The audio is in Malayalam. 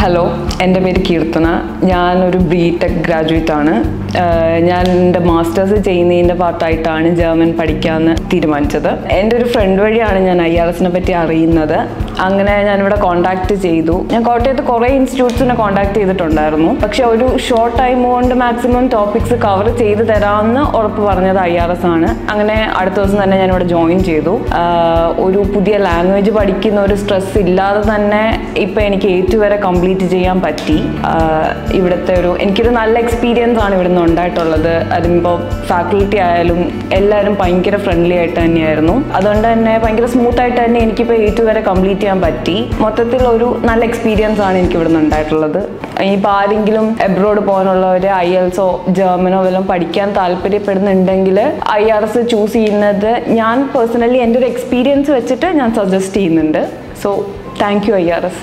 ഹലോ എന്റെ പേര് കീർത്തന. ഞാനൊരു ബി ടെക് ഗ്രാജുവേറ്റ് ആണ്. ഞാൻ എന്റെ മാസ്റ്റേഴ്സ് ചെയ്യുന്നതിന്റെ പാർട്ടായിട്ടാണ് ജർമ്മൻ പഠിക്കാമെന്ന് തീരുമാനിച്ചത്. എന്റെ ഒരു ഫ്രണ്ട് വഴിയാണ് ഞാൻ ഐ ആർ എസിനെ പറ്റി അറിയുന്നത്. അങ്ങനെ ഞാനിവിടെ കോൺടാക്ട് ചെയ്തു. ഞാൻ കോട്ടയത്ത് കുറേ ഇൻസ്റ്റിറ്റ്യൂട്ട്സിനെ കോൺടാക്ട് ചെയ്തിട്ടുണ്ടായിരുന്നു. പക്ഷെ ഒരു ഷോർട്ട് ടൈം കൊണ്ട് മാക്സിമം ടോപ്പിക്സ് കവർ ചെയ്ത് തരാമെന്ന് ഉറപ്പ് പറഞ്ഞത് ഐ ആർ എസ് ആണ്. അങ്ങനെ അടുത്ത ദിവസം തന്നെ ഞാനിവിടെ ജോയിൻ ചെയ്തു. ഒരു പുതിയ ലാംഗ്വേജ് പഠിക്കുന്ന ഒരു സ്ട്രെസ് ഇല്ലാതെ തന്നെ ഇപ്പം എനിക്ക് എയ്റ്റ് വരെ കംപ്ലീറ്റ് ചെയ്യാൻ പറ്റി. ഇവിടുത്തെ ഒരു എനിക്കൊരു നല്ല എക്സ്പീരിയൻസ് ആണ് ഇവിടുന്ന് ഉണ്ടായിട്ടുള്ളത്. അതിപ്പോൾ ഫാക്കൽറ്റി ആയാലും എല്ലാവരും ഭയങ്കര ഫ്രണ്ട്ലി ആയിട്ട് തന്നെയായിരുന്നു. അതുകൊണ്ട് തന്നെ ഭയങ്കര സ്മൂത്ത് ആയിട്ട് തന്നെ എനിക്കിപ്പോൾ എയ്റ്റ് വരെ കംപ്ലീറ്റ് ചെയ്യാൻ പറ്റി. മൊത്തത്തിൽ ഒരു നല്ല എക്സ്പീരിയൻസ് ആണ് എനിക്ക് ഇവിടുന്ന് ഉണ്ടായിട്ടുള്ളത്. ഇനിയിപ്പോൾ ആരെങ്കിലും എബ്രോഡ് പോകാനുള്ളവർ ഐ എൽസോ ജർമ്മനോ വല്ലതും പഠിക്കാൻ താല്പര്യപ്പെടുന്നുണ്ടെങ്കിൽ ഐ ആർ എസ് ചൂസ് ചെയ്യുന്നത് ഞാൻ പേഴ്സണലി എന്റെ ഒരു എക്സ്പീരിയൻസ് വെച്ചിട്ട് ഞാൻ സജസ്റ്റ് ചെയ്യുന്നുണ്ട്. So thank you I R S